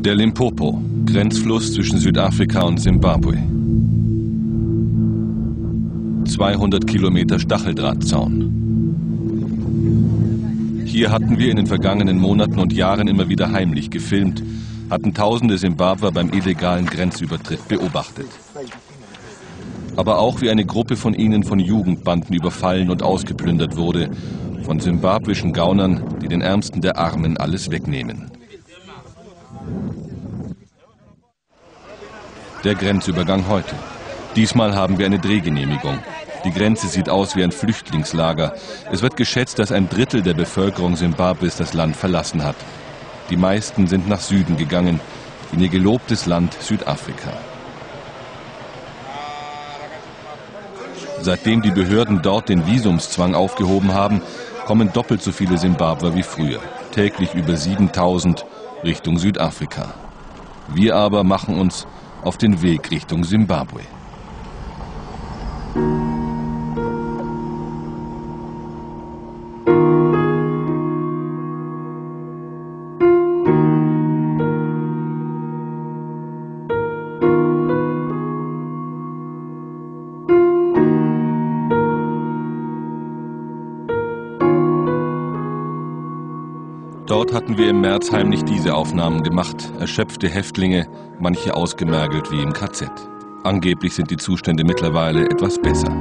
Der Limpopo, Grenzfluss zwischen Südafrika und Simbabwe. 200 Kilometer Stacheldrahtzaun. Hier hatten wir in den vergangenen Monaten und Jahren immer wieder heimlich gefilmt, hatten tausende Simbabwer beim illegalen Grenzübertritt beobachtet. Aber auch wie eine Gruppe von ihnen von Jugendbanden überfallen und ausgeplündert wurde, von simbabwischen Gaunern, die den Ärmsten der Armen alles wegnehmen. Der Grenzübergang heute. Diesmal haben wir eine Drehgenehmigung. Die Grenze sieht aus wie ein Flüchtlingslager. Es wird geschätzt, dass ein Drittel der Bevölkerung Simbabwes das Land verlassen hat. Die meisten sind nach Süden gegangen, in ihr gelobtes Land Südafrika. Seitdem die Behörden dort den Visumszwang aufgehoben haben, kommen doppelt so viele Simbabwer wie früher. Täglich über 7000 Richtung Südafrika. Wir aber machen uns auf den Weg Richtung Simbabwe. Hatten wir im März heimlich diese Aufnahmen gemacht. Erschöpfte Häftlinge, manche ausgemergelt wie im KZ. Angeblich sind die Zustände mittlerweile etwas besser.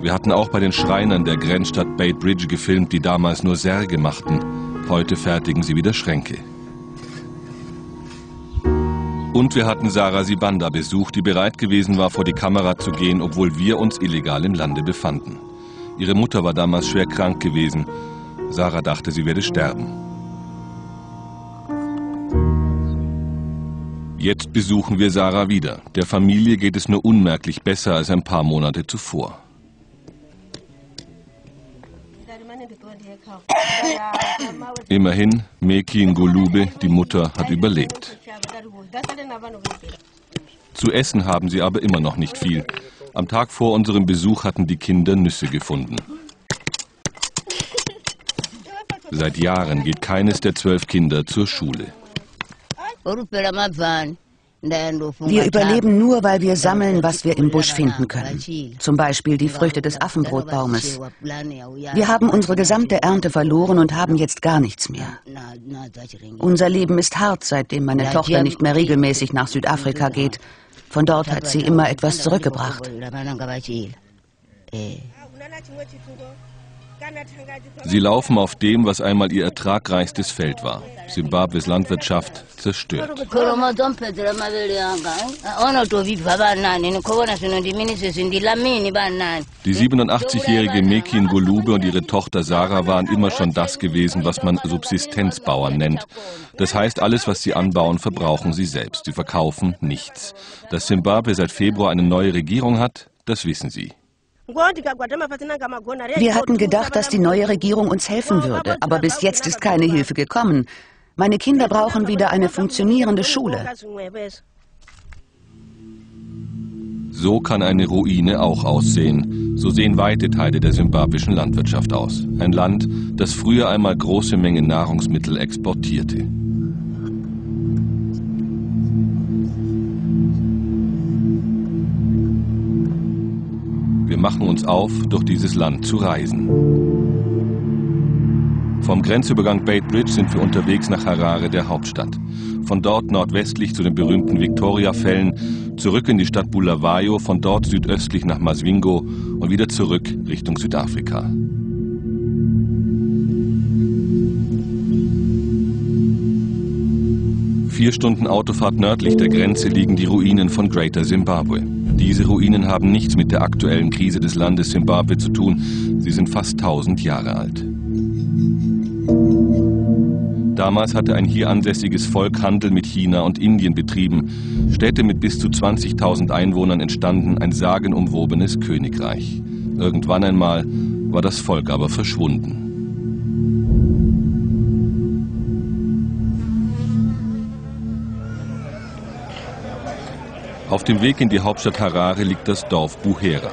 Wir hatten auch bei den Schreinern der Grenzstadt Bait Bridge gefilmt, die damals nur Särge machten. Heute fertigen sie wieder Schränke. Und wir hatten Sarah Sibanda besucht, die bereit gewesen war, vor die Kamera zu gehen, obwohl wir uns illegal im Lande befanden. Ihre Mutter war damals schwer krank gewesen Sarah dachte, sie werde sterben. Jetzt besuchen wir Sarah wieder. Der Familie geht es nur unmerklich besser als ein paar Monate zuvor. Immerhin, Meki Ngolube, die Mutter, hat überlebt. Zu essen haben sie aber immer noch nicht viel. Am Tag vor unserem Besuch hatten die Kinder Nüsse gefunden. Seit Jahren geht keines der zwölf Kinder zur Schule. Wir überleben nur, weil wir sammeln, was wir im Busch finden können. Zum Beispiel die Früchte des Affenbrotbaumes. Wir haben unsere gesamte Ernte verloren und haben jetzt gar nichts mehr. Unser Leben ist hart, seitdem meine Tochter nicht mehr regelmäßig nach Südafrika geht. Von dort hat sie immer etwas zurückgebracht. Sie laufen auf dem, was einmal ihr ertragreichstes Feld war. Simbabwes Landwirtschaft zerstört. Die 87-jährige Mekin Golube und ihre Tochter Sarah waren immer schon das gewesen, was man Subsistenzbauern nennt. Das heißt, alles, was sie anbauen, verbrauchen sie selbst. Sie verkaufen nichts. Dass Simbabwe seit Februar eine neue Regierung hat, das wissen sie. Wir hatten gedacht, dass die neue Regierung uns helfen würde, aber bis jetzt ist keine Hilfe gekommen. Meine Kinder brauchen wieder eine funktionierende Schule. So kann eine Ruine auch aussehen. So sehen weite Teile der simbabwischen Landwirtschaft aus. Ein Land, das früher einmal große Mengen Nahrungsmittel exportierte. Machen uns auf, durch dieses Land zu reisen. Vom Grenzübergang Bait Bridge sind wir unterwegs nach Harare, der Hauptstadt. Von dort nordwestlich zu den berühmten Victoria-Fällen, zurück in die Stadt Bulawayo, von dort südöstlich nach Masvingo und wieder zurück Richtung Südafrika. Vier Stunden Autofahrt nördlich der Grenze liegen die Ruinen von Greater Zimbabwe. Diese Ruinen haben nichts mit der aktuellen Krise des Landes Simbabwe zu tun. Sie sind fast 1000 Jahre alt. Damals hatte ein hier ansässiges Volk Handel mit China und Indien betrieben. Städte mit bis zu 20.000 Einwohnern entstanden, ein sagenumwobenes Königreich. Irgendwann einmal war das Volk aber verschwunden. Auf dem Weg in die Hauptstadt Harare liegt das Dorf Buhera.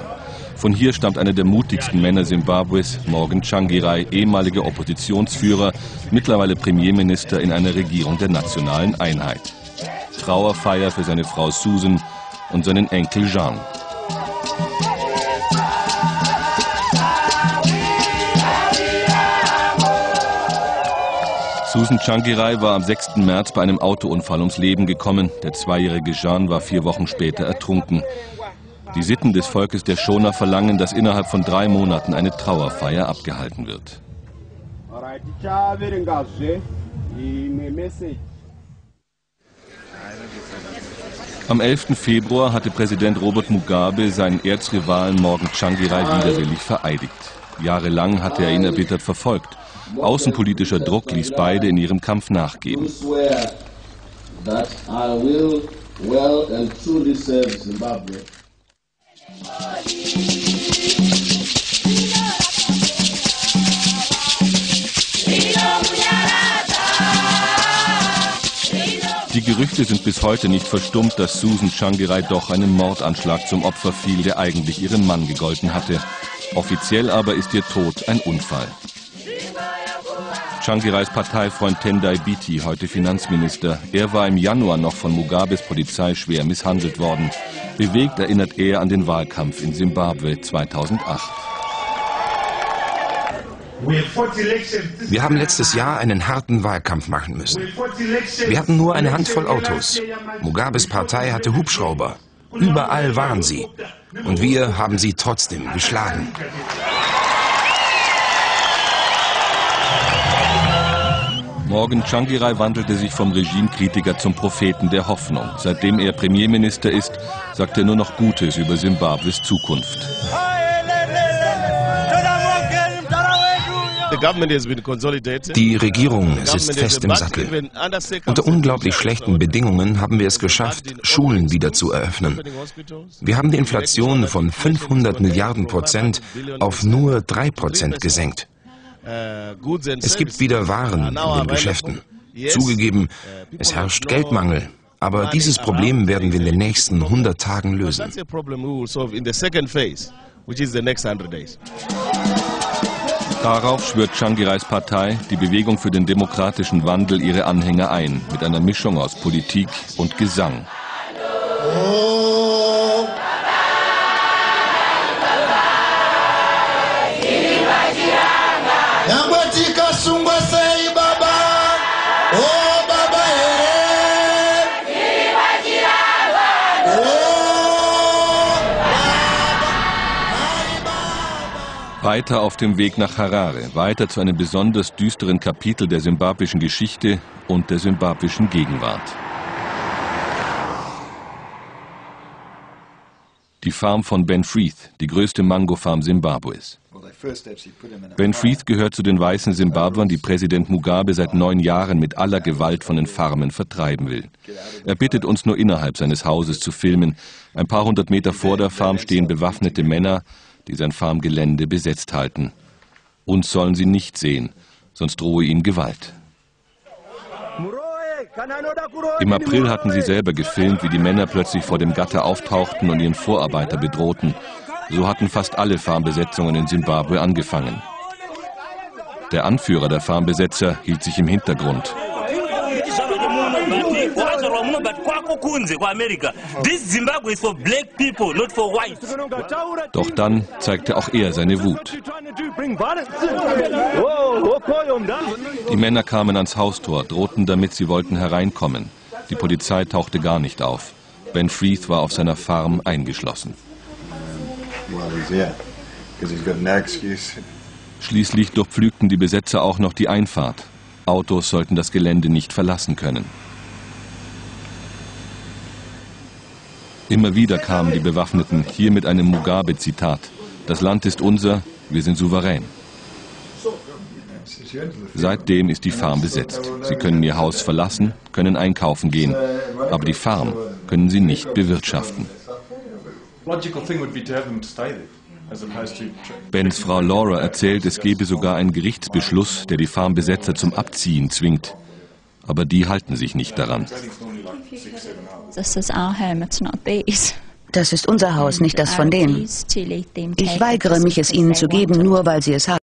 Von hier stammt einer der mutigsten Männer Simbabwes, Morgan Changirai, ehemaliger Oppositionsführer, mittlerweile Premierminister in einer Regierung der nationalen Einheit. Trauerfeier für seine Frau Susan und seinen Enkel Jean. Susan Changirai war am 6. März bei einem Autounfall ums Leben gekommen. Der zweijährige Jean war vier Wochen später ertrunken. Die Sitten des Volkes der Shona verlangen, dass innerhalb von drei Monaten eine Trauerfeier abgehalten wird. Am 11. Februar hatte Präsident Robert Mugabe seinen Erzrivalen Morgan Changirai widerwillig vereidigt. Jahrelang hatte er ihn erbittert verfolgt. Außenpolitischer Druck ließ beide in ihrem Kampf nachgeben. Die Gerüchte sind bis heute nicht verstummt, dass Susan Changirai doch einem Mordanschlag zum Opfer fiel, der eigentlich ihrem Mann gegolten hatte. Offiziell aber ist ihr Tod ein Unfall. Changirais Parteifreund Tendai Biti, heute Finanzminister. Er war im Januar noch von Mugabes Polizei schwer misshandelt worden. Bewegt erinnert er an den Wahlkampf in Simbabwe 2008. Wir haben letztes Jahr einen harten Wahlkampf machen müssen. Wir hatten nur eine Handvoll Autos. Mugabes Partei hatte Hubschrauber. Überall waren sie. Und wir haben sie trotzdem geschlagen. Morgan Changirai wandelte sich vom Regimekritiker zum Propheten der Hoffnung. Seitdem er Premierminister ist, sagt er nur noch Gutes über Simbabwes Zukunft. Die Regierung sitzt fest im Sattel. Unter unglaublich schlechten Bedingungen haben wir es geschafft, Schulen wieder zu eröffnen. Wir haben die Inflation von 500 Milliarden Prozent auf nur 3 Prozent gesenkt. Es gibt wieder Waren in den Geschäften. Zugegeben, es herrscht Geldmangel. Aber dieses Problem werden wir in den nächsten 100 Tagen lösen. Darauf schwört Changirais Partei, die Bewegung für den demokratischen Wandel, ihre Anhänger ein, mit einer Mischung aus Politik und Gesang. Weiter auf dem Weg nach Harare, weiter zu einem besonders düsteren Kapitel der simbabwischen Geschichte und der simbabwischen Gegenwart. Die Farm von Ben Freeth, die größte Mango-Farm Simbabwes. Ben Freeth gehört zu den weißen Simbabwern, die Präsident Mugabe seit neun Jahren mit aller Gewalt von den Farmen vertreiben will. Er bittet uns nur innerhalb seines Hauses zu filmen. Ein paar hundert Meter vor der Farm stehen bewaffnete Männer, die sein Farmgelände besetzt halten. Uns sollen sie nicht sehen, sonst drohe ihm Gewalt. Im April hatten sie selber gefilmt, wie die Männer plötzlich vor dem Gatter auftauchten und ihren Vorarbeiter bedrohten. So hatten fast alle Farmbesetzungen in Simbabwe angefangen. Der Anführer der Farmbesetzer hielt sich im Hintergrund. Doch dann zeigte auch er seine Wut. Die Männer kamen ans Haustor, drohten damit, sie wollten hereinkommen. Die Polizei tauchte gar nicht auf. Ben Freeth war auf seiner Farm eingeschlossen. Schließlich durchpflügten die Besetzer auch noch die Einfahrt. Autos sollten das Gelände nicht verlassen können. Immer wieder kamen die Bewaffneten, hier mit einem Mugabe-Zitat. Das Land ist unser, wir sind souverän. Seitdem ist die Farm besetzt. Sie können ihr Haus verlassen, können einkaufen gehen, aber die Farm können sie nicht bewirtschaften. Bens Frau Laura erzählt, es gebe sogar einen Gerichtsbeschluss, der die Farmbesetzer zum Abziehen zwingt. Aber die halten sich nicht daran. Das ist unser Haus, nicht das von denen. Ich weigere mich, es ihnen zu geben, nur weil sie es haben.